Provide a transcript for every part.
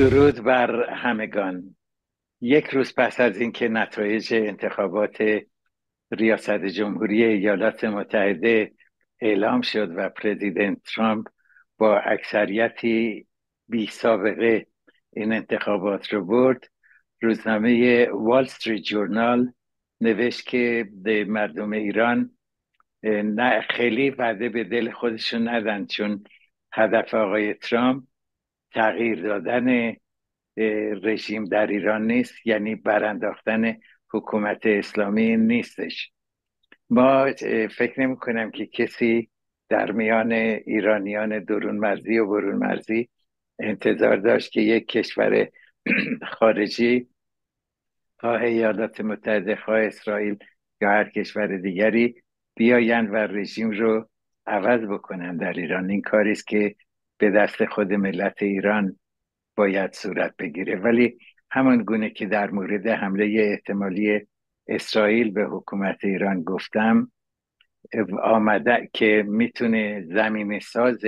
درود بر همگان. یک روز پس از اینکه نتایج انتخابات ریاست جمهوری ایالات متحده اعلام شد و پرزیدنت ترامپ با اکثریتی بی سابقه این انتخابات رو برد روزنامه وال استریت جورنال نوشت که مردم ایران نه خیلی وعده به دل خودشون ندن چون هدف آقای ترامپ تغییر دادن رژیم در ایران نیست یعنی برانداختن حکومت اسلامی نیستش. ما فکر نمی کنم که کسی در میان ایرانیان درون مرزی و برون مرزی انتظار داشت که یک کشور خارجی خواه ایالات متحده خواه اسرائیل یا هر کشور دیگری بیاین و رژیم رو عوض بکنن در ایران. این کاری است که به دست خود ملت ایران باید صورت بگیره. ولی همان گونه که در مورد حمله احتمالی اسرائیل به حکومت ایران گفتم آمده که می‌تونه زمین ساز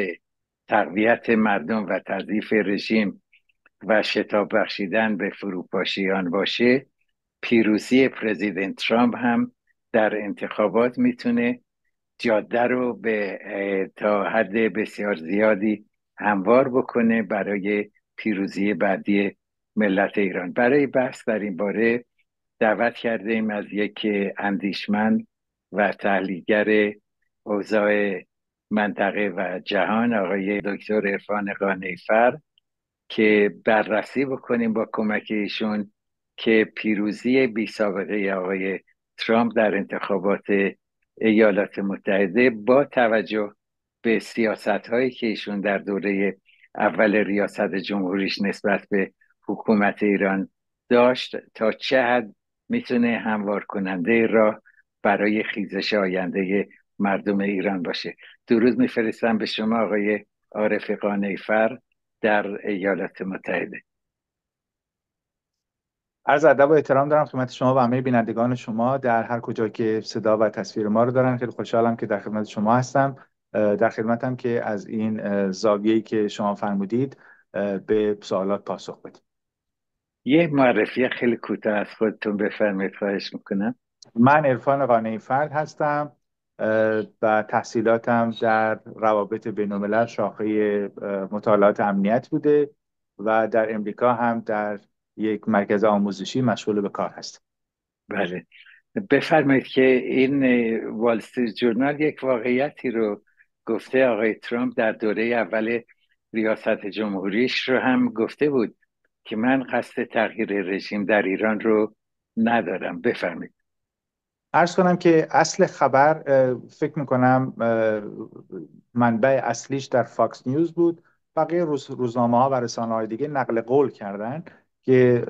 تقویت مردم و تضعیف رژیم و شتاب بخشیدن به فروپاشیان باشه پیروزی پرزیدنت ترامپ هم در انتخابات می‌تونه جاده رو به تا حد بسیار زیادی هموار بکنه برای پیروزی بعدی ملت ایران. برای بحث در این باره دعوت کرده ایم از یک اندیشمند و تحلیلگر اوضاع منطقه و جهان آقای دکتر عرفان قانیفر که بررسی بکنیم با کمک ایشون که پیروزی بی سابقه آقای ترامپ در انتخابات ایالات متحده با توجه به سیاست هایی که ایشون در دوره اول ریاست جمهوریش نسبت به حکومت ایران داشت تا چه حد می‌تونه هموار کننده را برای خیزش آینده مردم ایران باشه؟ درود میفرستم به شما آقای عارف قانیفر در ایالات متحده. عرض ادب و احترام دارم خدمت شما و همه بینندگان شما در هر کجا که صدا و تصویر ما رو دارن. خیلی خوشحالم که در خدمت شما هستم. در خدمتم که از این زاویه‌ای که شما فرمودید به سوالات پاسخ بدیم یه معرفی خیلی کوتاه از خودتون بفرمایید خواهش می‌کنم. من عرفان قانعی فرد هستم و تحصیلاتم در روابط بین شاخه مطالعات امنیت بوده و در امریکا هم در یک مرکز آموزشی مشغول به کار هست بله. بفرمایید که این وال جورنال یک واقعیتی رو گفته آقای ترامپ در دوره اول ریاست جمهوریش رو هم گفته بود که من قصد تغییر رژیم در ایران رو ندارم. بفرمایید. عرض کنم که اصل خبر فکر می‌کنم منبع اصلیش در Fox News بود. بقیه روز روزنامه ها و رسانه های دیگه نقل قول کردن که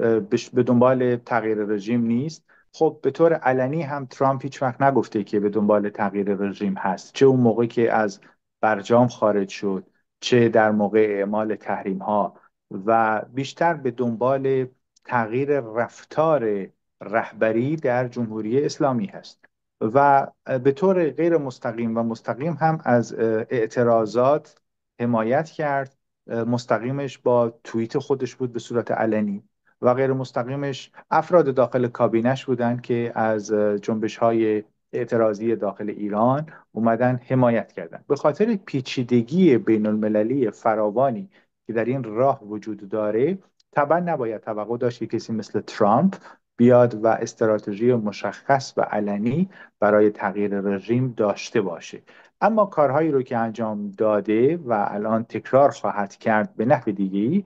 به دنبال تغییر رژیم نیست. خب به طور علنی هم ترامپ هیچ وقت نگفته که به دنبال تغییر رژیم هست. چه اون موقع که از برجام خارج شد چه در موقع اعمال تحریم ها و بیشتر به دنبال تغییر رفتار رهبری در جمهوری اسلامی هست. و به طور غیر مستقیم و مستقیم هم از اعتراضات حمایت کرد. مستقیمش با توییت خودش بود به صورت علنی. و غیر مستقیمش افراد داخل کابینش بودند که از جنبش های اعتراضی داخل ایران اومدن حمایت کردن. به خاطر پیچیدگی بین المللی فراوانی که در این راه وجود داره طبعا نباید توقع داشت که کسی مثل ترامپ بیاد و استراتژی مشخص و علنی برای تغییر رژیم داشته باشه. اما کارهایی رو که انجام داده و الان تکرار خواهد کرد به نحو دیگه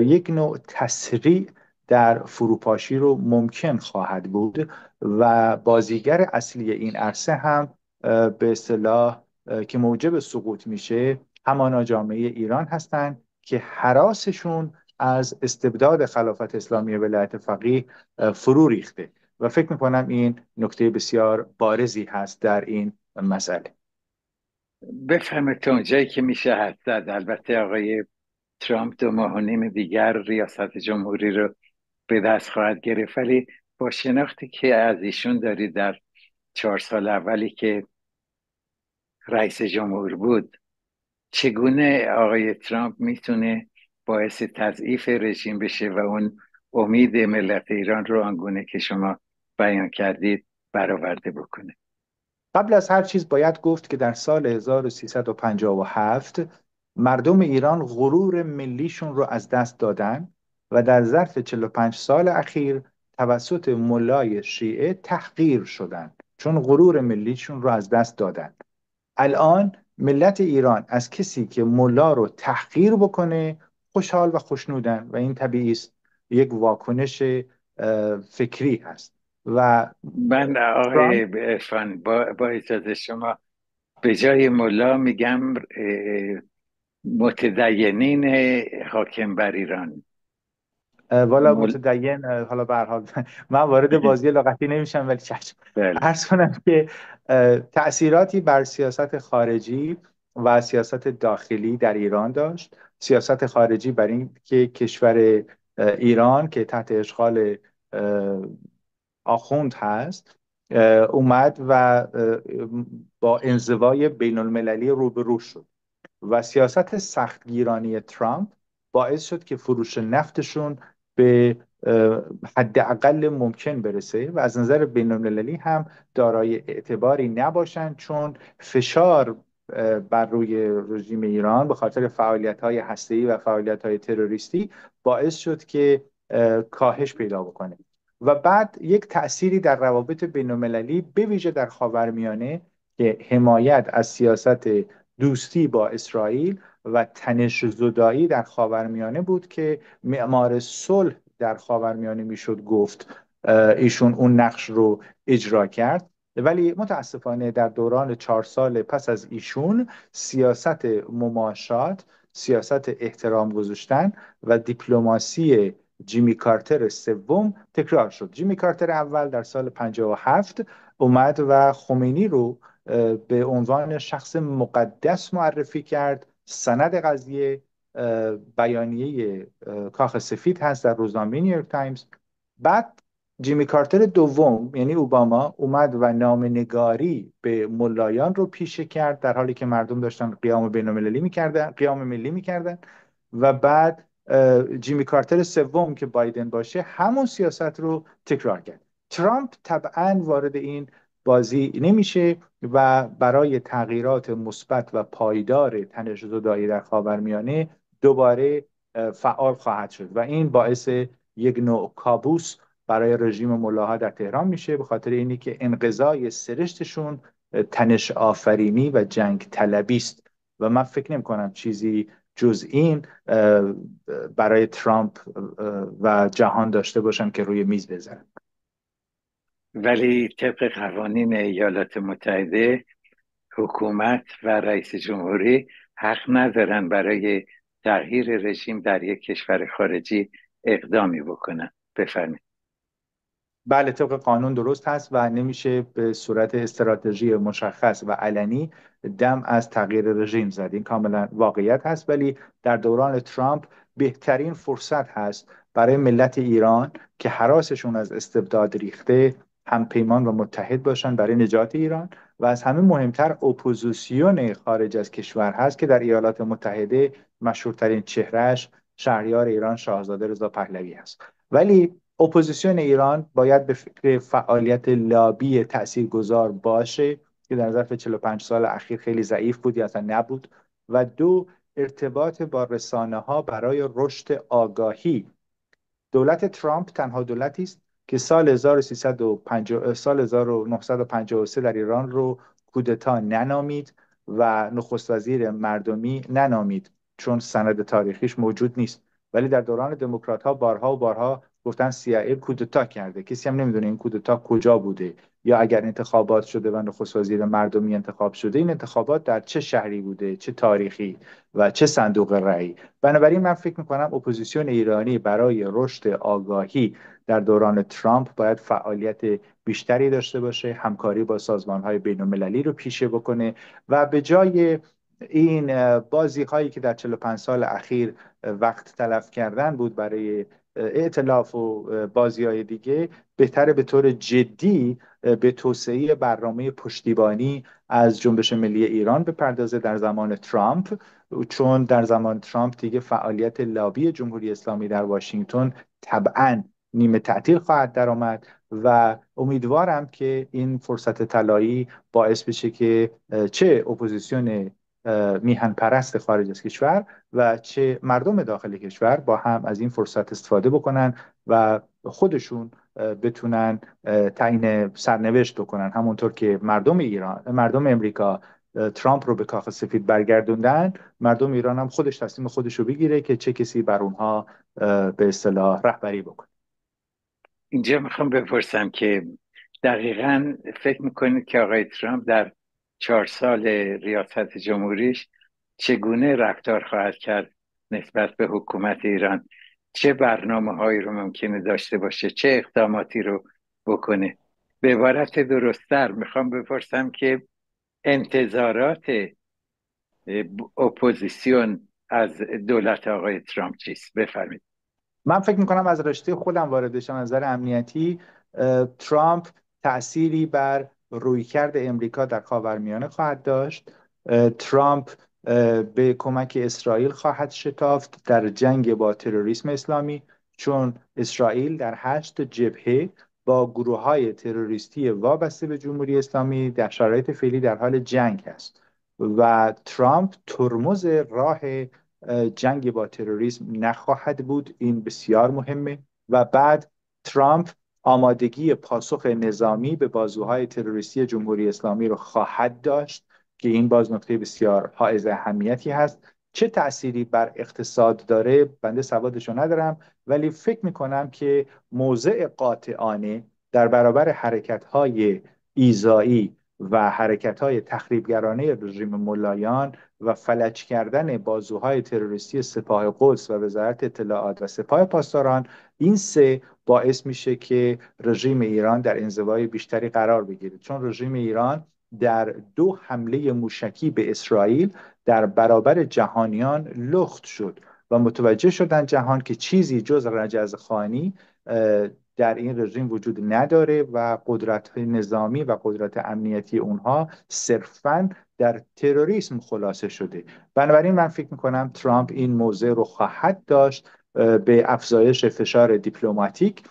یک نوع تسریع در فروپاشی رو ممکن خواهد بود و بازیگر اصلی این عرصه هم به اصطلاح که موجب سقوط میشه همانا جامعه ایران هستند که حراسشون از استبداد خلافت اسلامی ولایت فقیه فرو ریخته. و فکر می‌کنم این نکته بسیار بارزی هست در این مسئله. بفهمه تا اونجایی که میشه زد. البته آقای ترامپ دو ماه و نیم دیگر ریاست جمهوری رو به دست خواهد گرفت. ولی با شناختی که از ایشون دارید در چهار سال اولی که رئیس جمهور بود چگونه آقای ترامپ می‌تونه باعث تضعیف رژیم بشه و اون امید ملت ایران رو آنگونه که شما بیان کردید برآورده بکنه؟ قبل از هر چیز باید گفت که در سال 1357 مردم ایران غرور ملیشون رو از دست دادن. و در ظرف 45 سال اخیر توسط ملای شیعه تحقیر شدند چون غرور ملیشون رو از دست دادن الان ملت ایران از کسی که ملا رو تحقیر بکنه خوشحال و خوشنودن و این طبیعی است یک واکنش فکری هست. و من آقای ارفان با, با اجازه شما به جای ملا میگم متدینین حاکم بر ایران. والا متدین حالا به حال من وارد بازی لغتی نمیشم ولی چشم. بله. عرض کنم که تأثیراتی بر سیاست خارجی و سیاست داخلی در ایران داشت. سیاست خارجی بر این که کشور ایران که تحت اشغال آخوند هست اومد و با انزوای بین المللی روبرو شد و سیاست سختگیرانی ترامپ باعث شد که فروش نفتشون به حداقل ممکن برسه و از نظر بین المللی هم دارای اعتباری نباشند چون فشار بر روی رژیم ایران به خاطر فعالیت های هسته‌ای و فعالیت های تروریستی باعث شد که کاهش پیدا بکنه. و بعد یک تأثیری در روابط بین المللی به ویژه در خاورمیانه که حمایت از سیاست دوستی با اسرائیل و تنش زدایی در خاورمیانه بود که معمار صلح در خاورمیانه می‌شد گفت ایشون اون نقش رو اجرا کرد. ولی متاسفانه در دوران چهار سال پس از ایشون سیاست مماشات سیاست احترام گذاشتن و دیپلماسی جیمی کارتر سوم تکرار شد. جیمی کارتر اول در سال 57 اومد و خمینی رو به عنوان شخص مقدس معرفی کرد. سند قضیه بیانیه کاخ سفید هست در روزنامه نیویورک تایمز. بعد جیمی کارتر دوم یعنی اوباما اومد و نامه‌نگاری به ملایان رو پیشه کرد در حالی که مردم داشتن قیام بین المللی می‌کردن قیام ملی می‌کردن. و بعد جیمی کارتر سوم که بایدن باشه همون سیاست رو تکرار کرد. ترامپ طبعا وارد این بازی نمیشه و برای تغییرات مثبت و پایدار تنش زدایی در خاورمیانه دوباره فعال خواهد شد و این باعث یک نوع کابوس برای رژیم ملاها در تهران میشه به خاطر اینی که انقضای سرشتشون تنش آفرینی و جنگ طلبی است. و من فکر نمی کنم چیزی جز این برای ترامپ و جهان داشته باشن که روی میز بذارن ولی طبق قوانین ایالات متحده حکومت و رئیس جمهوری حق ندارن برای تغییر رژیم در یک کشور خارجی اقدامی بکنن. بفرمایید. بله طبق قانون درست هست و نمیشه به صورت استراتژی مشخص و علنی دم از تغییر رژیم زد. این کاملا واقعیت هست ولی در دوران ترامپ بهترین فرصت هست برای ملت ایران که هراسشون از استبداد ریخته هم پیمان و متحد باشن برای نجات ایران و از همه مهمتر اپوزیسیون خارج از کشور هست که در ایالات متحده مشهورترین چهرهش شهریار ایران شاهزاده رضا پهلوی است ولی اپوزیسیون ایران باید به فکر فعالیت لابی تاثیرگذار باشه که در ظرف 45 سال اخیر خیلی ضعیف بود یا اصلا نبود و دو ارتباط با رسانه ها برای رشد آگاهی. دولت ترامپ تنها دولتی است که سال 1350 سال 1953 در ایران رو کودتا ننامید و نخست وزیر مردمی ننامید چون سند تاریخیش موجود نیست. ولی در دوران دموکرات ها بارها و بارها گفتن CIA کودتا کرده. کسی هم نمی‌دونه این کودتا کجا بوده یا اگر انتخابات شده و نخست وزیر مردمی انتخاب شده این انتخابات در چه شهری بوده چه تاریخی و چه صندوق رأی؟ بنابراین من فکر می‌کنم اپوزیسیون ایرانی برای رشد آگاهی در دوران ترامپ باید فعالیت بیشتری داشته باشه همکاری با سازمان های بین المللی رو پیشه بکنه و به جای این بازی هایی که در 45 سال اخیر وقت تلف کردن بود برای ائتلاف و بازی های دیگه بهتره به طور جدی به توسعه برنامه پشتیبانی از جنبش ملی ایران بپردازه در زمان ترامپ. چون در زمان ترامپ دیگه فعالیت لابی جمهوری اسلامی در واشنگتن طبعا نیمه تعطیل خواهد درآمد و امیدوارم که این فرصت طلایی باعث بشه که چه اپوزیسیون میهن پرست خارج از کشور و چه مردم داخل کشور با هم از این فرصت استفاده بکنن و خودشون بتونن تعیین سرنوشت بکنن. همونطور که مردم ایران مردم امریکا ترامپ رو به کاخ سفید برگردوندن مردم ایران هم خودش تصمیم خودش رو بگیره که چه کسی بر اونها به اصطلاح رهبری بکنه. اینجا می‌خوام بپرسم که دقیقا فکر می‌کنید که آقای ترامپ در چهار سال ریاست جمهوریش چگونه رفتار خواهد کرد نسبت به حکومت ایران؟ چه برنامه هایی رو ممکنه داشته باشه؟ چه اقداماتی رو بکنه؟ به عبارت درستتر می‌خوام بپرسم که انتظارات اپوزیسیون از دولت آقای ترامپ چیست؟ بفرمید من فکر می‌کنم از رشته خودم وارد بشم نظر امنیتی ترامپ تأثیری بر رویکرد امریکا در خاورمیانه خواهد داشت. ترامپ به کمک اسرائیل خواهد شتافت در جنگ با تروریسم اسلامی چون اسرائیل در هشت جبهه با گروه های تروریستی وابسته به جمهوری اسلامی در شرایط فعلی در حال جنگ است و ترامپ ترمز راه جنگ با تروریسم نخواهد بود. این بسیار مهمه. و بعد ترامپ آمادگی پاسخ نظامی به بازوهای تروریستی جمهوری اسلامی رو خواهد داشت که این باز نکته بسیار حائز اهمیتی هست. چه تأثیری بر اقتصاد داره؟ بنده سوادشو ندارم ولی فکر می‌کنم که موضع قاطعانه در برابر حرکت های ایزایی و حرکت های تخریبگرانه رژیم ملایان و فلج کردن بازوهای تروریستی سپاه قدس و وزارت اطلاعات و سپاه پاسداران این سه باعث میشه که رژیم ایران در انزوای بیشتری قرار بگیره. چون رژیم ایران در دو حمله موشکی به اسرائیل در برابر جهانیان لخت شد و متوجه شدن جهان که چیزی جز رجز خانی در این رژیم وجود نداره و قدرت نظامی و قدرت امنیتی اونها صرفا در تروریسم خلاصه شده. بنابراین من فکر می‌کنم ترامپ این موضع رو خواهد داشت به افزایش فشار دیپلماتیک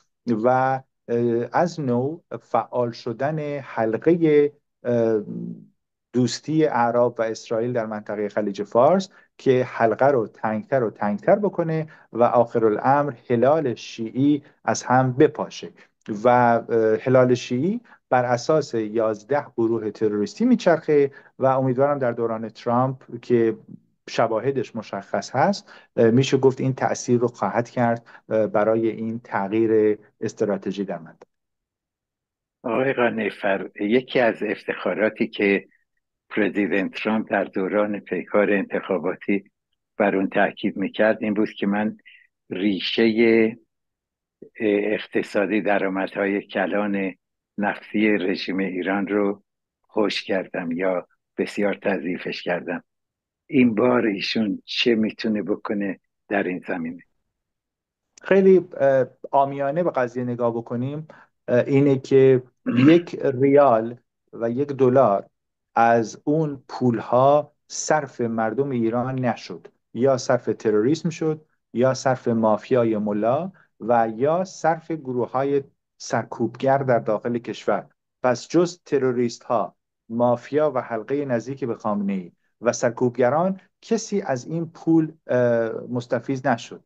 و از نوع فعال شدن حلقه دوستی اعراب و اسرائیل در منطقه خلیج فارس که حلقه رو تنگتر و تنگتر بکنه و آخر الامر هلال شیعی از هم بپاشه. و هلال شیعی بر اساس یازده گروه تروریستی میچرخه و امیدوارم در دوران ترامپ که شواهدش مشخص هست میشه گفت این تاثیر رو خواهد کرد برای این تغییر استراتژی در منطقه. آقای قانیفر یکی از افتخاراتی که پرزیدنت ترامپ در دوران پیکار انتخاباتی بر اون تاکید می‌کرد این بود که من ریشه اقتصادی درآمدهای کلان نفتی رژیم ایران رو خوش کردم یا بسیار تضعیفش کردم. این بار ایشون چه می‌تونه بکنه در این زمینه؟ خیلی آمیانه به قضیه نگاه بکنیم. اینه که یک ریال و یک دلار از اون پولها صرف مردم ایران نشد. یا صرف تروریسم شد یا صرف مافیای ملا و یا صرف گروه های سرکوبگر در داخل کشور. پس جز تروریست ها مافیا و حلقه نزدیک به خامنه ای و سرکوبگران کسی از این پول مستفیز نشد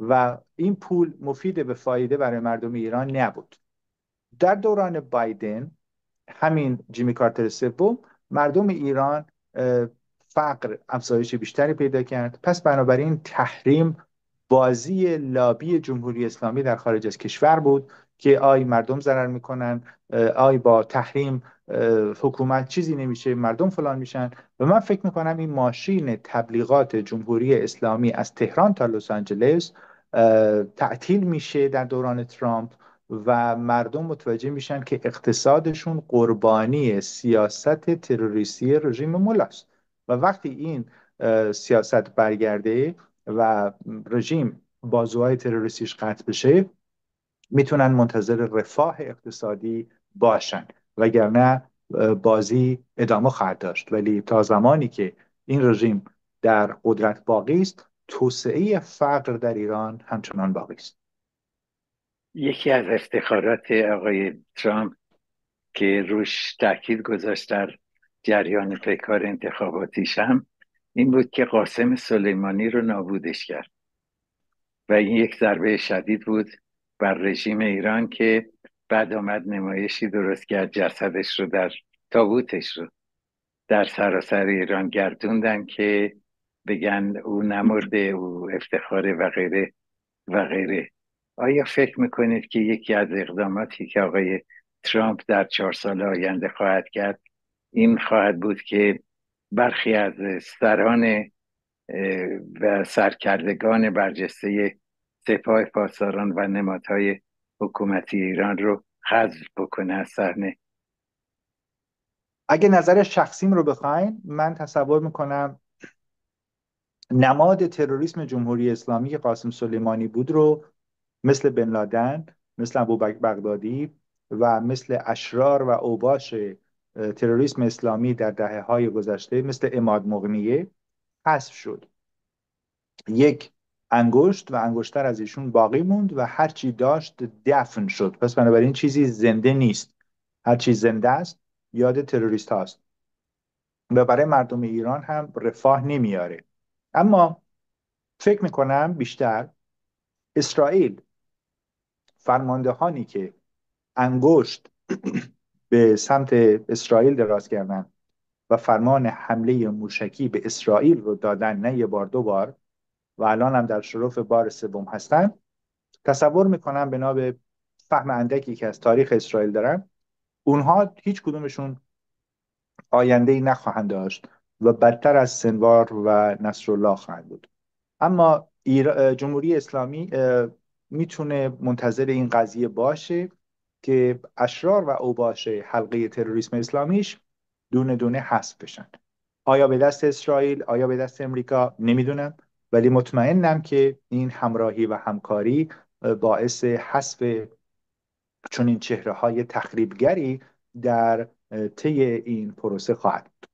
و این پول مفید به فایده برای مردم ایران نبود. در دوران بایدن همین جیمی کارتر سوم مردم ایران فقر افزایش بیشتری پیدا کرد. پس بنابراین تحریم بازی لابی جمهوری اسلامی در خارج از کشور بود که آی مردم ضرر می‌کنن آی با تحریم حکومت چیزی نمیشه مردم فلان میشن. و من فکر می‌کنم این ماشین تبلیغات جمهوری اسلامی از تهران تا لس آنجلس تعطیل میشه در دوران ترامپ. و مردم متوجه میشن که اقتصادشون قربانی سیاست تروریستی رژیم ملاست و وقتی این سیاست برگرده و رژیم بازوهای تروریستیش قطع بشه می‌تونن منتظر رفاه اقتصادی باشن. وگرنه بازی ادامه خواهد داشت. ولی تا زمانی که این رژیم در قدرت باقی است توسعه فقر در ایران همچنان باقی است. یکی از افتخارات آقای ترامپ که روش تاکید گذاشت در جریان پیکار انتخاباتیش هم این بود که قاسم سلیمانی رو نابودش کرد. و این یک ضربه شدید بود بر رژیم ایران که بعد آمد نمایشی درست کرد جسدش رو در تابوتش رو در سراسر ایران گردوندن که بگن او نمرده او افتخاره و غیره و غیره. آیا فکر می‌کنید که یکی از اقداماتی که آقای ترامپ در چهار سال آینده خواهد کرد این خواهد بود که برخی از سران و سرکردگان برجسته سپاه پاسداران و نمادهای حکومتی ایران رو حذف بکنه از صحنه؟ اگه نظر شخصیم رو بخواین من تصور می‌کنم نماد تروریسم جمهوری اسلامی قاسم سلیمانی بود رو مثل بن لادن مثل ابو بغدادی و مثل اشرار و اوباش تروریسم اسلامی در دهه های گذشته مثل اماد مغنیه حذف شد. یک انگشت و انگشتر از ایشون باقی موند و هرچی داشت دفن شد. پس بنابراین چیزی زنده نیست. هرچی زنده است یاد تروریست هاست. و برای مردم ایران هم رفاه نمیاره. اما فکر می‌کنم بیشتر اسرائیل فرماندهانی که انگشت به سمت اسرائیل دراز کردن و فرمان حمله موشکی به اسرائیل رو دادن نه یه بار دو بار و الان هم در شرف بار سوم هستن. تصور می‌کنم بنا به فهم اندکی که از تاریخ اسرائیل دارم اونها هیچ کدومشون آینده ای نخواهند داشت و بدتر از سنوار و نصرالله خواهند بود. اما جمهوری اسلامی می‌تونه منتظر این قضیه باشه که اشرار و اوباش حلقه تروریسم اسلامیش دونه دونه حذف بشن. آیا به دست اسرائیل؟ آیا به دست امریکا؟ نمی‌دونم. ولی مطمئنم که این همراهی و همکاری باعث حذف چون این چهره های تخریبگری در طی این پروسه خواهد بود.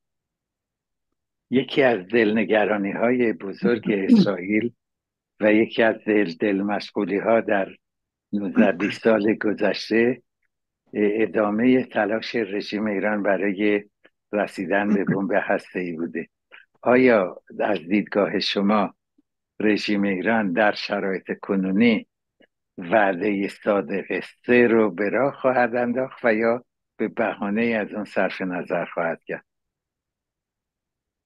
یکی از دلنگرانی های بزرگ اسرائیل و یکی از دل, دل ها در 19 سال گذشته ادامه تلاش رژیم ایران برای رسیدن به بمب ای بوده. آیا از دیدگاه شما رژیم ایران در شرایط کنونی وعده صادق سه رو به راه خواهد انداخت و یا به بهانه از اون صرف نظر خواهد کرد؟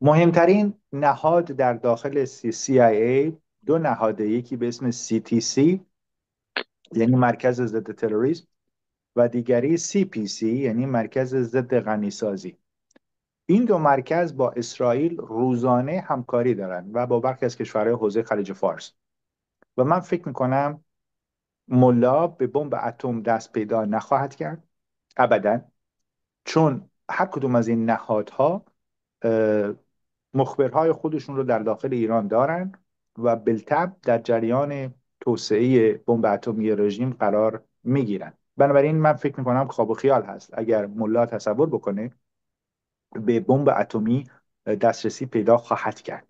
مهمترین نهاد در داخل CIA دو نهاده یکی به اسم CTC یعنی مرکز ضد تروریسم و دیگری CPC یعنی مرکز ضد غنیسازی. این دو مرکز با اسرائیل روزانه همکاری دارند و با برخی از کشورهای حوزه خلیج فارس. و من فکر می‌کنم ملا به بمب اتم دست پیدا نخواهد کرد. ابدا. چون هر کدوم از این نهادها مخبرهای خودشون رو در داخل ایران دارن. و بالتب در جریان توسعه بمب اتمی رژیم قرار می‌گیرن بنابراین من فکر می‌کنم خواب و خیال هست. اگر ملا تصور بکنه به بمب اتمی دسترسی پیدا خواهد کرد.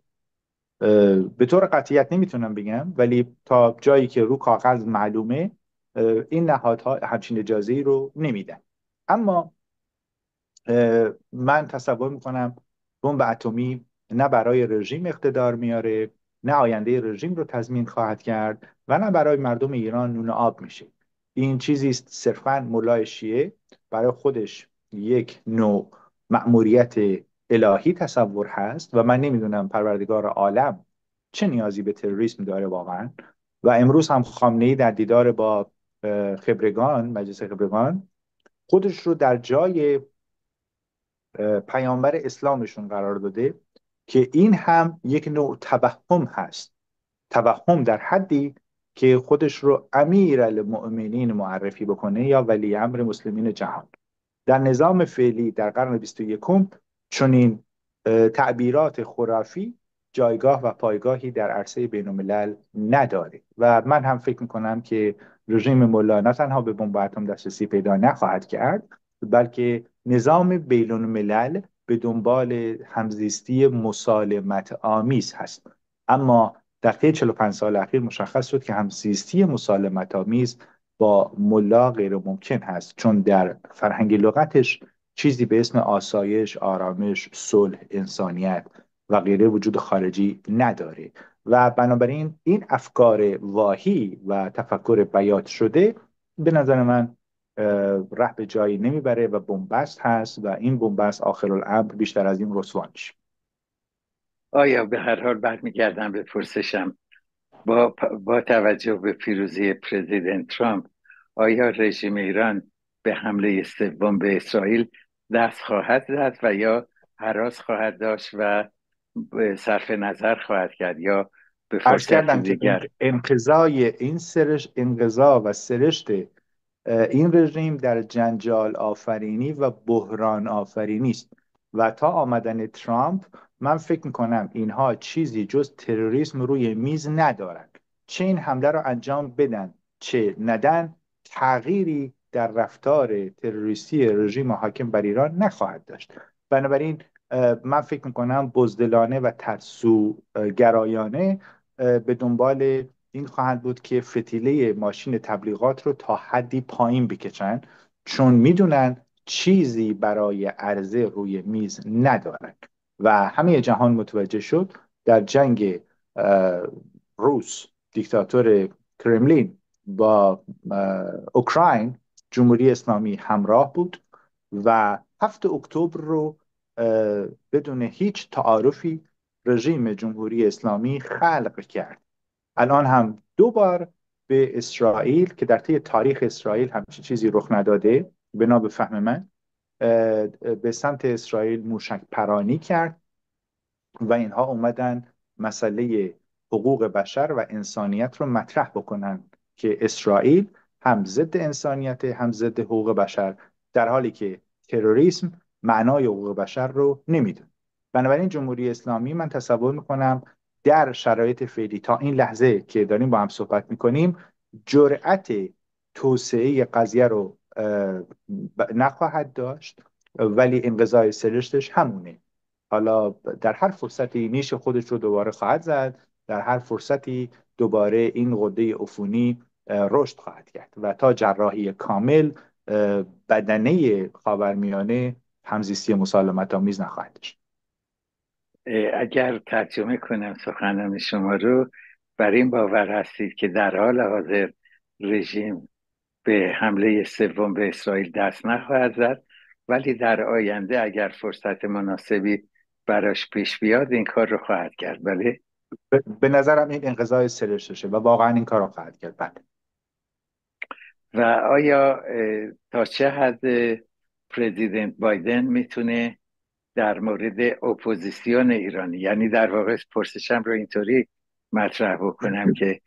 به طور قطعیت نمی‌تونم بگم ولی تا جایی که رو کاغذ معلومه این نهادها همچین اجازه رو نمیدن. اما من تصور می‌کنم بمب اتمی نه برای رژیم اقتدار میاره نه آینده رژیم رو تضمین خواهد کرد و نه برای مردم ایران نون آب میشه. این چیزی است صرفا مولای شیعه برای خودش یک نوع مأموریت الهی تصور هست و من نمی‌دونم پروردگار عالم چه نیازی به تروریسم داره واقعا. و امروز هم خامنه ای در دیدار با خبرگان مجلس خبرگان خودش رو در جای پیامبر اسلامشون قرار داده که این هم یک نوع توهم هست. توهم در حدی که خودش رو امیر المؤمنین معرفی بکنه یا ولی امر مسلمین جهان. در نظام فعلی در قرن 21 چنین تعبیرات خرافی جایگاه و پایگاهی در عرصه بین الملل نداره. و من هم فکر می‌کنم که رژیم ملا نه تنها به بمب اتم دسترسی پیدا نخواهد کرد بلکه نظام بین الملل به دنبال همزیستی مسالمت آمیز هست. اما در طی 45 سال اخیر مشخص شد که همزیستی مسالمت آمیز با ملا غیر ممکن هست چون در فرهنگ لغتش چیزی به اسم آسایش، آرامش، صلح، انسانیت و غیره وجود خارجی نداره. و بنابراین این افکار واهی و تفکر بیات شده به نظر من ره به جایی نمی‌بره و بنبست هست و این بنبست آخر الامر بیشتر از این رسوا میشه. آیا به هر حال برمیگردم به پرسشم؟ با, با توجه به پیروزی پرزیدنت ترامپ آیا رژیم ایران به حمله سوم به اسرائیل دست خواهد زد و یا حراس خواهد داشت و صرف نظر خواهد کرد یا به فرصت دیگر؟ انقضای این سرش انقضا و سرشت این رژیم در جنجال آفرینی و بحران آفرینی است. و تا آمدن ترامپ من فکر می‌کنم اینها چیزی جز تروریسم روی میز ندارند چه این حمله را انجام بدن چه ندن تغییری در رفتار تروریستی رژیم حاکم بر ایران نخواهد داشت. بنابراین من فکر می‌کنم بزدلانه و ترسو گرایانه به دنبال این خواهد بود که فتیله ماشین تبلیغات رو تا حدی پایین بکشن چون می‌دونن چیزی برای عرضه روی میز ندارن و همه جهان متوجه شد در جنگ روس دیکتاتور کرملین با اوکراین جمهوری اسلامی همراه بود و هفت اکتبر رو بدون هیچ تعارفی رژیم جمهوری اسلامی خلق کرد. الان هم دو بار به اسرائیل که در طی تاریخ اسرائیل همچین چیزی رخ نداده بنا به فهم من به سمت اسرائیل موشک پرانی کرد و اینها اومدن مسئله حقوق بشر و انسانیت رو مطرح بکنن که اسرائیل هم ضد انسانیت هم ضد حقوق بشر در حالی که تروریسم معنای حقوق بشر رو نمی‌دونه. بنابراین جمهوری اسلامی من تصور می‌کنم در شرایط فعلی. تا این لحظه که داریم با هم صحبت می‌کنیم جرأت توسعه قضیه رو نخواهد داشت ولی انقضای سرشتش همونه. حالا در هر فرصتی نیش خودش رو دوباره خواهد زد در هر فرصتی دوباره این قده عفونی رشد خواهد کرد. و تا جراحی کامل بدنه خاورمیانه همزیستی مسالمت آمیز نخواهد داشت. اگر ترجمه کنم سخنان شما رو بر این باور هستید که در حال حاضر رژیم به حمله سوم به اسرائیل دست نخواهد زد. ولی در آینده اگر فرصت مناسبی براش پیش بیاد این کار رو خواهد کرد. بله؟ به نظرم این انقضای سرشتشه و واقعا این کار رو خواهد کرد. بله. و آیا تا چه حد پرزیدنت بایدن می‌تونه در مورد اپوزیسیون ایرانی. یعنی در واقع پرسشم رو اینطوری مطرح بکنم که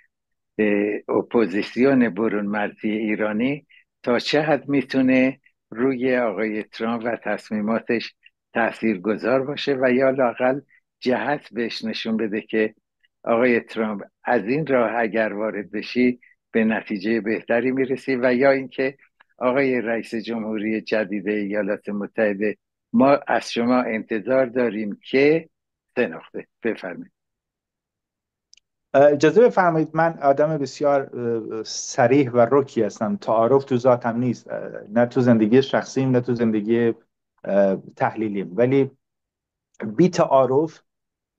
اپوزیسیون برون مرزی ایرانی تا چه حد می‌تونه روی آقای ترامپ و تصمیماتش تأثیر گذار باشه و یا لاقل جهت بهش نشون بده که آقای ترامپ از این راه اگر وارد بشی به نتیجه بهتری می‌رسی و یا اینکه آقای رئیس جمهوری جدید ایالات متحده ما از شما انتظار داریم که سه نقطه بفرمایید. اجازه بفرمایید من آدم بسیار صریح و رکی هستم. تعارف تو ذاتم نیست. نه تو زندگی شخصیم نه تو زندگی تحلیلیم. ولی بی تعارف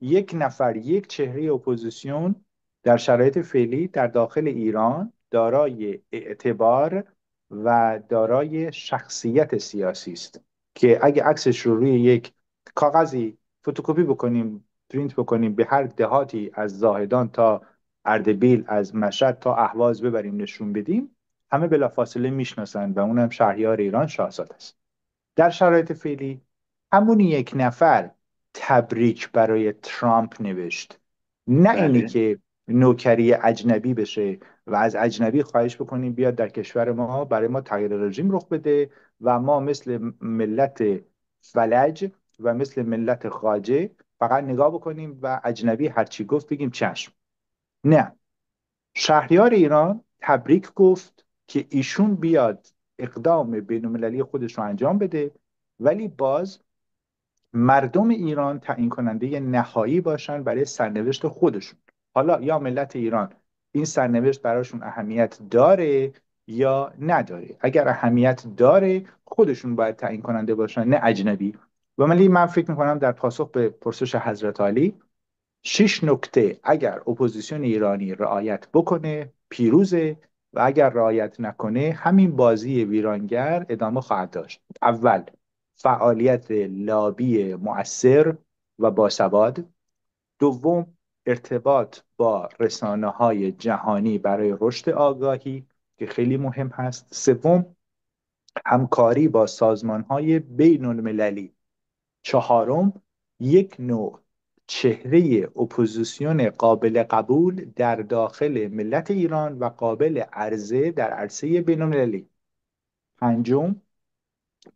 یک نفر یک چهره اپوزیسیون در شرایط فعلی در داخل ایران دارای اعتبار و دارای شخصیت سیاسی است. که اگه عکسش رو روی یک کاغذی فتوکپی بکنیم پرینت بکنیم به هر دهاتی از زاهدان تا اردبیل از مشهد تا اهواز ببریم نشون بدیم همه بلافاصله می‌شناسن و اونم شهریار ایران شاهزاد است در شرایط فعلی همون یک نفر تبریک برای ترامپ نوشت نه اینی بله. که نوکری اجنبی بشه و از اجنبی خواهش بکنیم بیاد در کشور ما برای ما تغییر رژیم رخ بده و ما مثل ملت فلج و مثل ملت خاجه فقط نگاه بکنیم و اجنبی هرچی گفت بگیم چشم. نه. شهریار ایران تبریک گفت که ایشون بیاد اقدام بین خودش رو انجام بده ولی باز مردم ایران تعیین کننده نهایی باشن برای سرنوشت خودشون. حالا یا ملت ایران این سرنوشت براشون اهمیت داره یا نداره. اگر اهمیت داره خودشون باید تعیین کننده باشن نه اجنبی. و ولی من فکر می‌کنم در پاسخ به پرسش حضرت علی شش نکته اگر اپوزیسیون ایرانی رعایت بکنه پیروزه و اگر رعایت نکنه همین بازی ویرانگر ادامه خواهد داشت. اول فعالیت لابی مؤثر و باسواد. دوم ارتباط با رسانه های جهانی برای رشد آگاهی. که خیلی مهم هست. سوم همکاری با سازمان های بین المللی چهارم یک نوع چهره اپوزیسیون قابل قبول در داخل ملت ایران و قابل عرضه در عرصه بین المللی پنجم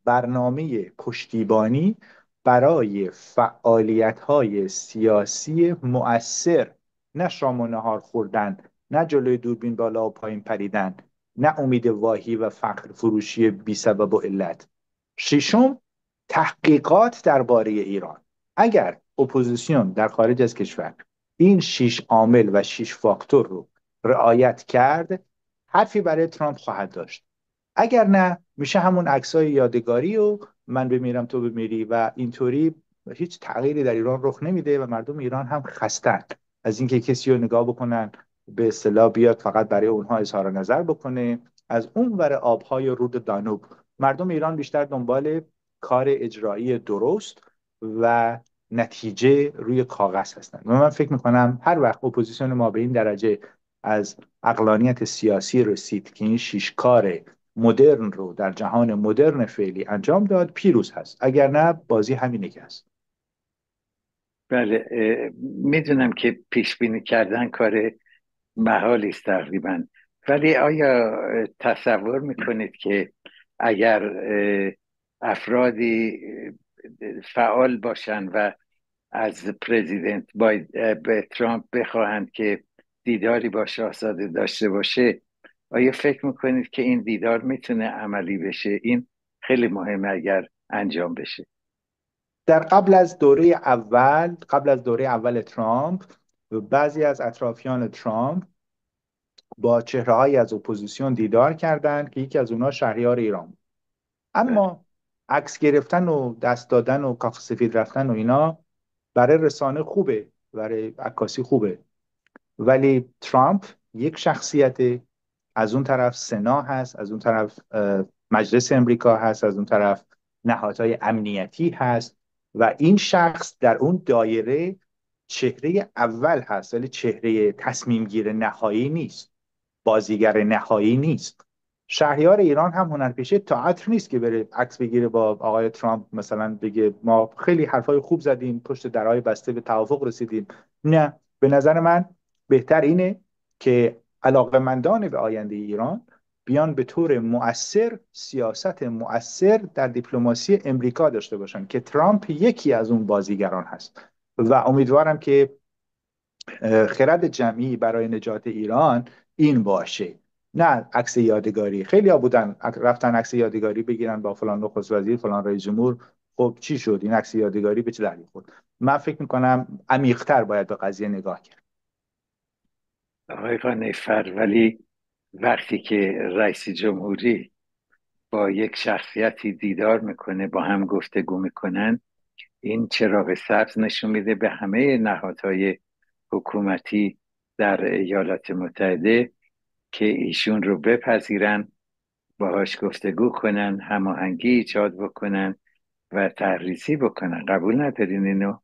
برنامه پشتیبانی برای فعالیت های سیاسی مؤثر. نه شام و نهار خوردن نه جلوی دوربین بالا و پایین پریدن. نه امید واهی و فقر فروشی بی سبب و علت. ششم تحقیقات درباره ایران. اگر اپوزیسیون در خارج از کشور این شش عامل و شش فاکتور رو رعایت کرد حرفی برای ترامپ خواهد داشت. اگر نه میشه همون عکسای یادگاری و من بمیرم تو بمیری و اینطوری هیچ تغییری در ایران رخ نمیده و مردم ایران هم خستن از اینکه کسی رو نگاه بکنن به اصطلاح بیاد فقط برای اونها اظهار نظر بکنه. از اون ور آبهای رود دانوب مردم ایران بیشتر دنبال کار اجرایی درست و نتیجه روی کاغذ هستند و من فکر می‌کنم هر وقت اپوزیسیون ما به این درجه از عقلانیت سیاسی رسید که این شیش کار مدرن رو در جهان مدرن فعلی انجام داد پیروز هست. اگر نه بازی همینه که هست. بله می‌دونم که پیش بینی کردن کار محالی است تقریبا. ولی آیا تصور می‌کنید که اگر افرادی فعال باشن و از پرزیدنت به ترامپ بخواهند که دیداری با شاهزاده داشته باشه آیا فکر می‌کنید که این دیدار می‌تونه عملی بشه؟ این خیلی مهمه اگر انجام بشه. در قبل از دوره اول قبل از دوره اول ترامپ بعضی از اطرافیان ترامپ با چهره از اپوزیسیون دیدار کردند که یکی از اونها شهریار ایران بود. اما عکس گرفتن و دست دادن و کاخ سفید رفتن و اینا برای رسانه خوبه برای عکاسی خوبه. ولی ترامپ یک شخصیت از اون طرف سنا هست از اون طرف مجلس امریکا هست از اون طرف نهادهای امنیتی هست و این شخص در اون دایره چهره اول هست ولی چهره تصمیم گیر نهایی نیست. بازیگر نهایی نیست. شهریار ایران هم هنرپیشه تئاتر نیست که بره عکس بگیره با آقای ترامپ مثلا بگه ما خیلی حرفای خوب زدیم پشت درهای بسته به توافق رسیدیم. نه به نظر من بهتر اینه که علاقمندان به آینده ایران بیان به طور مؤثر سیاست مؤثر در دیپلماسی امریکا داشته باشن که ترامپ یکی از اون بازیگران هست. و امیدوارم که خرد جمعی برای نجات ایران این باشه. نه عکس یادگاری. خیلی ها بودن رفتن عکس یادگاری بگیرن با فلان نخست وزیر فلان رئیس جمهور. خب چی شد؟ این عکس یادگاری به چه دلیل خود من فکر می‌کنم عمیقتر باید به قضیه نگاه کرد. آقای قانیفر ولی وقتی که رئیس جمهوری با یک شخصیتی دیدار می‌کنه با هم گفتگو می‌کنن این چراغ سبز نشون میده به همه نهادهای حکومتی در ایالات متحده که ایشون رو بپذیرن باهاش گفتگو کنن هماهنگی ایجاد بکنن و تحریزی بکنن. قبول ندارین اینو؟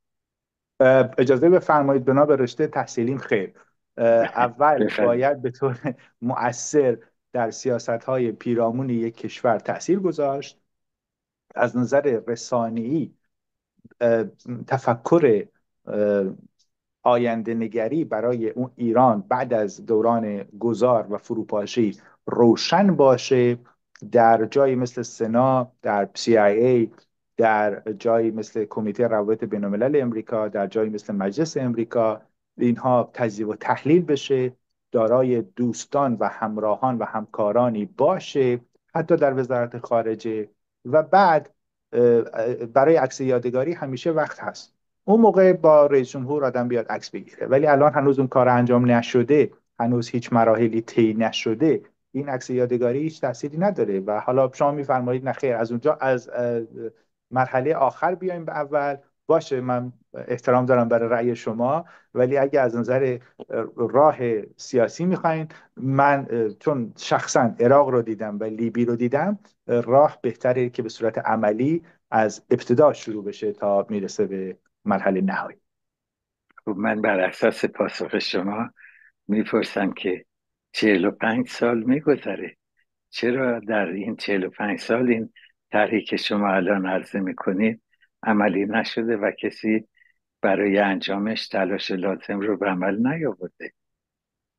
اجازه بفرمایید بنا به رشته تحصیلیم خیر. اول باید به طور مؤثر در سیاست های پیرامون یک کشور تاثیر گذاشت. از نظر رسانه‌ای تفکر آینده نگری برای اون ایران بعد از دوران گذار و فروپاشی روشن باشه در جایی مثل سنا در CIA در جایی مثل کمیته روابط بین الملل امریکا در جایی مثل مجلس امریکا. اینها تجزیه و تحلیل بشه دارای دوستان و همراهان و همکارانی باشه حتی در وزارت خارجه. و بعد برای عکس یادگاری همیشه وقت هست. اون موقع با رئیس جمهور آدم بیاد عکس بگیره. ولی الان هنوز اون کار انجام نشده هنوز هیچ مراحلی طی نشده این عکس یادگاری هیچ تأثیری نداره. و حالا شما میفرمایید نخیر از اونجا از مرحله آخر بیایم به اول. باشه من احترام دارم برای رأی شما ولی اگه از نظر راه سیاسی می‌خواین من چون شخصا عراق رو دیدم و لیبی رو دیدم راه بهتره که به صورت عملی از ابتدا شروع بشه تا می‌رسه به مرحله نهایی. خب من بر اساس پاسخ شما می‌پرسم که چهل و پنج سال میگذره. چرا در این چهل و پنج سال این طرحی که شما الان عرضه می‌کنید عملی نشده و کسی برای انجامش تلاش لازم رو به عمل نیاورده.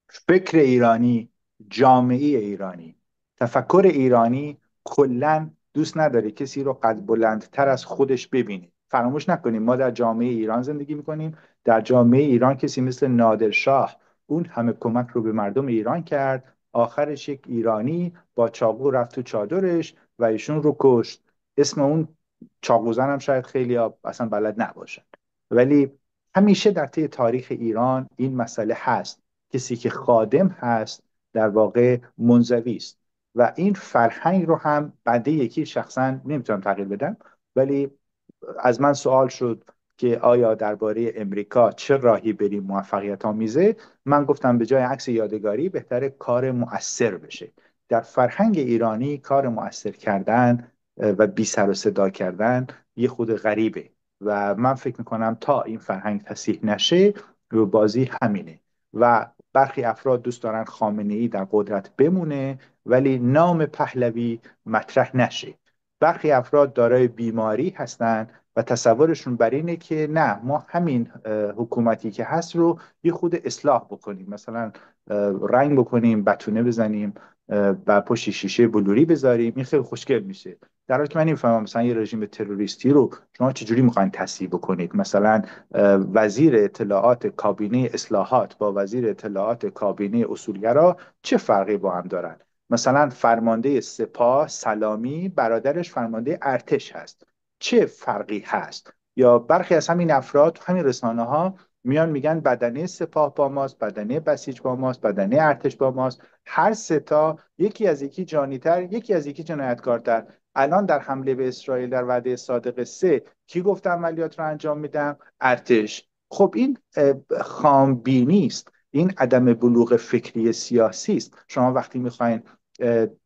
فکر ایرانی جامعه ایرانی. تفکر ایرانی کلا دوست نداره کسی رو قد بلندتر از خودش ببینه. فراموش نکنیم ما در جامعه ایران زندگی می‌کنیم. در جامعه ایران کسی مثل نادرشاه اون همه کمک رو به مردم ایران کرد. آخرش یک ایرانی با چاقو رفت تو چادرش و ایشون رو کشت. اسم اون چاقوزن هم شاید خیلی اصلا بلد نباشن ولی همیشه در طی تاریخ ایران این مسئله هست کسی که خادم هست در واقع منزوی است. و این فرهنگ رو هم بنده یکی شخصا نمی‌تونم تغییر بدم ولی از من سوال شد که آیا درباره امریکا چه راهی بریم موفقیت آمیزه؟ من گفتم به جای عکس یادگاری بهتره کار مؤثر بشه. در فرهنگ ایرانی کار مؤثر کردن و بی سر و صدا کردن یه خود غریبه. و من فکر می‌کنم تا این فرهنگ تصیح نشه رو بازی همینه. و برخی افراد دوست دارن خامنه ای در قدرت بمونه ولی نام پهلوی مطرح نشه. برخی افراد دارای بیماری هستند و تصورشون بر اینه که نه ما همین حکومتی که هست رو یه خود اصلاح بکنیم. مثلا رنگ بکنیم بتونه بزنیم و پشت شیشه بلوری بذاریم. این خیلی خوشگل میشه. در حالی که من نمی‌فهمم مثلا یه رژیم تروریستی رو شما چجوری می‌خواین تصیب بکنید؟ مثلا وزیر اطلاعات کابینه اصلاحات با وزیر اطلاعات کابینه اصولگرا چه فرقی با هم دارن؟ مثلا فرمانده سپاه سلامی برادرش فرمانده ارتش هست. چه فرقی هست؟ یا برخی از همین افراد همین رسانه ها میان میگن بدنه سپاه با ماست بدنه بسیج با ماست بدنه ارتش با ماست. هر ستا یکی از یکی جانیتر یکی از یکی جنایتکارتر. الان در حمله به اسرائیل در وعده صادق سه کی گفت عملیات رو انجام میدم؟ ارتش. خب این خامبینی است. این عدم بلوغ فکری سیاسی است. شما وقتی می‌خواین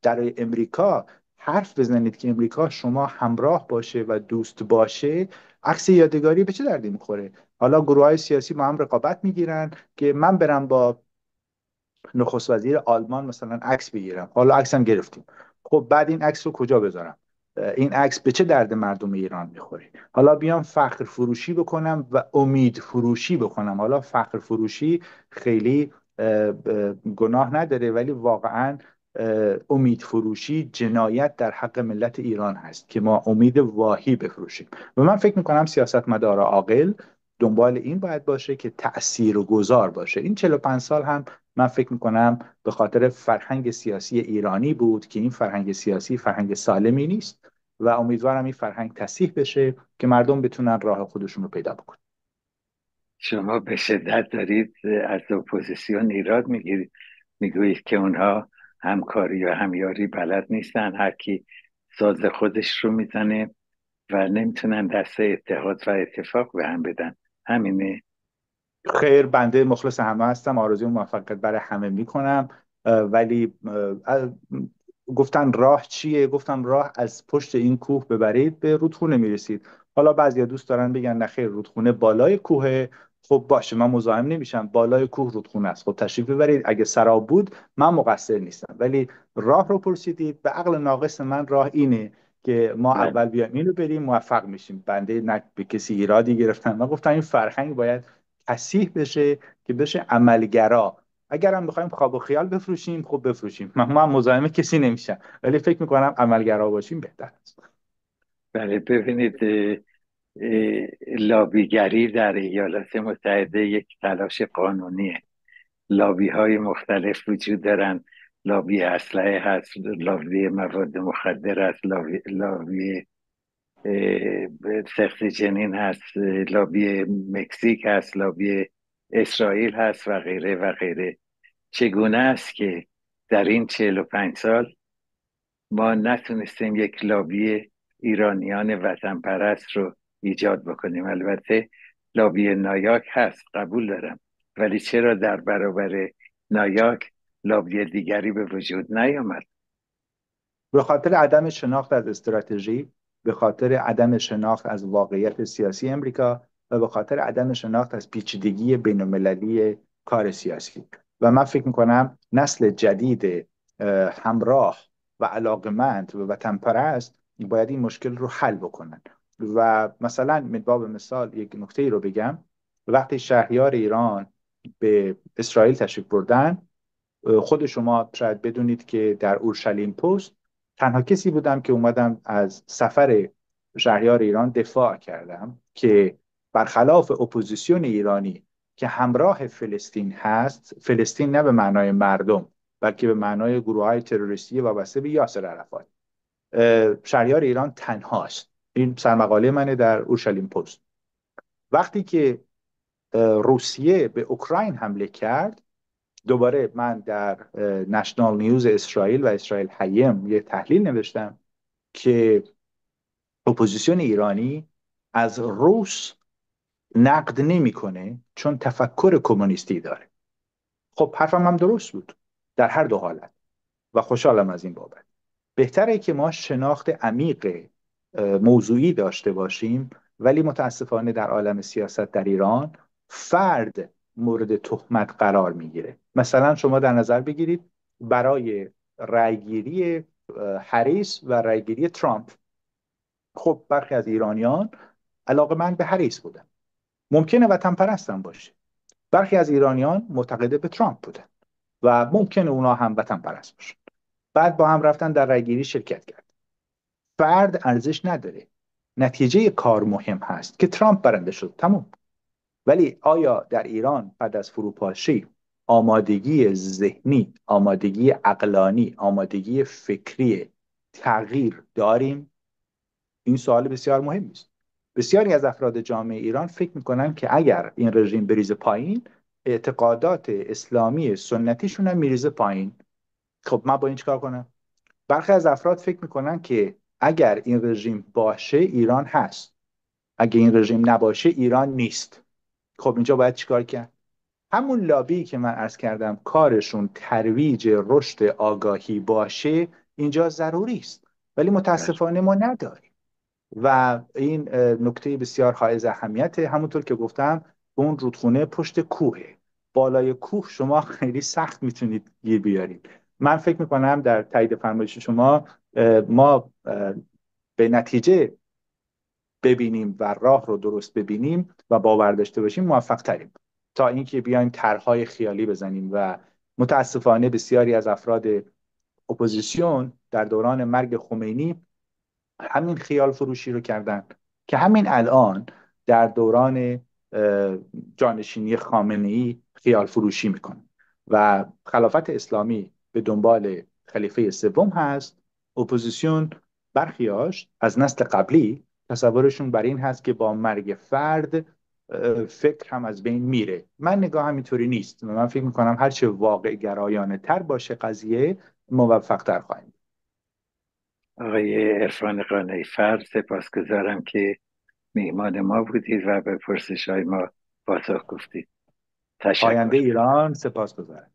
در امریکا حرف بزنید که امریکا شما همراه باشه و دوست باشه عکس یادگاری به چه دردی می‌خوره؟ حالا گروه های سیاسی با هم رقابت می‌گیرن که من برم با نخست وزیر آلمان مثلا عکس بگیرم. حالا عکس هم گرفتیم. خب بعد این عکس رو کجا بذارم؟ این عکس به چه درد مردم ایران می‌خوره؟ حالا بیام فخر فروشی بکنم و امید فروشی بکنم. حالا فخر فروشی خیلی گناه نداره ولی واقعا امید فروشی جنایت در حق ملت ایران هست که ما امید واهی بفروشیم. و من فکر می‌کنم سیاست مدار عاقل دنبال این باید باشه که تأثیر و گذار باشه این 45 سال هم من فکر می‌کنم به خاطر فرهنگ سیاسی ایرانی بود که این فرهنگ سیاسی فرهنگ سالمی نیست و امیدوارم این فرهنگ تصیح بشه که مردم بتونن راه خودشون رو پیدا بکنن. شما به شدت دارید از اپوزیسیون ایراد می‌گیرید. می‌گویید که اونها همکاری و همیاری بلد نیستن. هر کی ساز خودش رو می‌زنه و نمی‌تونن دست اتحاد و اتفاق به هم بدن. همینه. خیر بنده مخلص همه هستم. آرزوی موفقیت برای همه می‌کنم. ولی گفتن راه چیه؟ گفتم راه از پشت این کوه ببرید به رودخونه می‌رسید. حالا بعضیا دوست دارن بگن نخیر رودخونه بالای کوه خب باشه من مزاحم نمیشم. بالای کوه رودخونه است. خب تشریف ببرید. اگه سراب بود من مقصر نیستم. ولی راه رو پرسیدید به عقل ناقص من راه اینه که ما بله. اول بیایم اینو بریم موفق میشیم. بنده نه به کسی ایرادی گرفتن. من گفتم این فرهنگ باید تصیح بشه که بشه عملگرا. اگر هم بخوایم خواب و خیال بفروشیم خب بفروشیم. من, من مزاحم کسی نمیشم. ولی فکر می‌کنم عملگرا باشیم بهتر است. بله ببینید لابیگری در ایالات متحده یک تلاش قانونیه. لابی های مختلف وجود دارن. لابی اسلحه هست لابی مواد مخدر هست لابی, لابی سخت جنین هست لابی مکزیک هست لابی اسرائیل هست و غیره و غیره. چگونه است که در این چهل و پنج سال ما نتونستیم یک لابی ایرانیان وطن پرست رو ایجاد بکنیم؟ البته لابی نایاک هست قبول دارم. ولی چرا در برابر نایاک لابی دیگری به وجود نیامد؟ به خاطر عدم شناخت از استراتژی؟ به خاطر عدم شناخت از واقعیت سیاسی امریکا و به خاطر عدم شناخت از پیچیدگی بین کار سیاسی. و من فکر می‌کنم نسل جدید همراه و علاقمند و وطن پرست باید این مشکل رو حل بکنن. و مثلا باب مثال یک نکته رو بگم. وقتی شهریار ایران به اسرائیل تشریف بردن خود شما شاید بدونید که در اورشلیم پست تنها کسی بودم که اومدم از سفر شهریار ایران دفاع کردم که برخلاف اپوزیسیون ایرانی که همراه فلسطین هست فلسطین نه به معنای مردم بلکه به معنای گروه های تروریستی وابسته به یاسر عرفات. شهریار ایران تنهاست. این سرمقاله منه در اورشلیم پست. وقتی که روسیه به اوکراین حمله کرد دوباره من در National News اسرائیل و اسرائیل هیوم یه تحلیل نوشتم که اپوزیسیون ایرانی از روس نقد نمی‌کنه چون تفکر کمونیستی داره. خب حرفم هم درست بود در هر دو حالت و خوشحالم از این بابت. بهتره که ما شناخت عمیق موضوعی داشته باشیم ولی متاسفانه در عالم سیاست در ایران فرد مورد تهمت قرار می‌گیره. مثلا شما در نظر بگیرید برای رأیگیری هریس و رأیگیری ترامپ. خب برخی از ایرانیان علاقه من به هریس بودن. ممکنه وطن پرستم باشه. برخی از ایرانیان معتقده به ترامپ بودن و ممکنه اونا هم وطن پرست باشن. بعد با هم رفتن در رأیگیری شرکت کرد. فرد ارزش نداره. نتیجه کار مهم هست که ترامپ برنده شد. تموم. ولی آیا در ایران بعد از فروپاشی آمادگی ذهنی آمادگی اقلانی آمادگی فکری تغییر داریم؟ این سوال بسیار مهمی است بسیاری از افراد جامعه ایران فکر می‌کنن که اگر این رژیم بریزه پایین اعتقادات اسلامی سنتیشون هم میریزه پایین. خب من با این چیکار کنم؟ برخی از افراد فکر می‌کنن که اگر این رژیم باشه ایران هست. اگر این رژیم نباشه ایران نیست. خب اینجا باید چیکار کرد؟ همون لابی که من ارز کردم کارشون ترویج رشد آگاهی باشه اینجا ضروری است. ولی متاسفانه ما نداریم. و این نکته بسیار حائز اهمیت همونطور که گفتم اون رودخونه پشت کوهه. بالای کوه شما خیلی سخت می‌تونید گیر بیارید. من فکر می‌کنم در تایید فرمایش شما ما به نتیجه ببینیم و راه رو درست ببینیم و باور داشته باشیم موفق تریم تا اینکه بیایم طرحهای خیالی بزنیم و متاسفانه بسیاری از افراد اپوزیسیون در دوران مرگ خمینی همین خیال فروشی رو کردن که همین الان در دوران جانشینی خامنه ای خیال فروشی می‌کنن. و خلافت اسلامی به دنبال خلیفه سوم هست. اپوزیسیون برخیاش از نسل قبلی تصورشون بر این هست که با مرگ فرد فکر هم از بین میره. من نگاه همینطوری نیست. من فکر می‌کنم هرچه واقع گرایانه تر باشه قضیه موفق تر خواهیم آقای عرفان قانعی فرد سپاسگزارم که میهمان ما بودید و به پرسش های ما پاسخ گفتید تشکر. آینده ایران سپاسگزارم